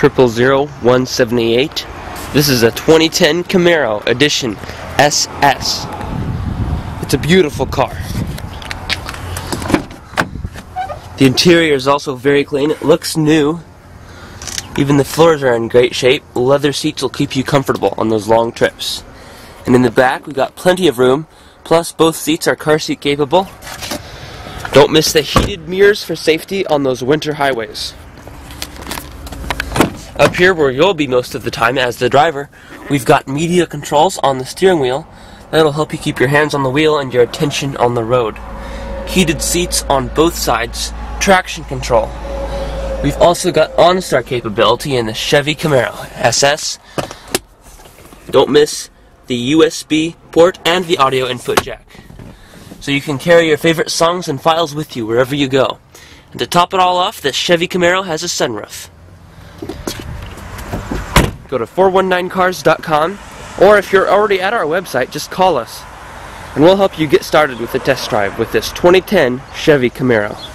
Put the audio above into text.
triple zero one seventy eight. This is a 2010 Camaro Edition SS. It's a beautiful car. The interior is also very clean. It looks new. Even the floors are in great shape. Leather seats will keep you comfortable on those long trips. And in the back, we've got plenty of room. Plus, both seats are car seat capable. Don't miss the heated mirrors for safety on those winter highways. Up here, where you'll be most of the time as the driver, we've got media controls on the steering wheel. That'll help you keep your hands on the wheel and your attention on the road. Heated seats on both sides, traction control. We've also got OnStar capability in the Chevy Camaro SS. Don't miss the USB port and the audio input jack. So you can carry your favorite songs and files with you wherever you go. And to top it all off, this Chevy Camaro has a sunroof. Go to 419cars.com, or if you're already at our website, just call us, and we'll help you get started with the test drive with this 2010 Chevy Camaro.